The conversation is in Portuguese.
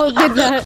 Oh, did that.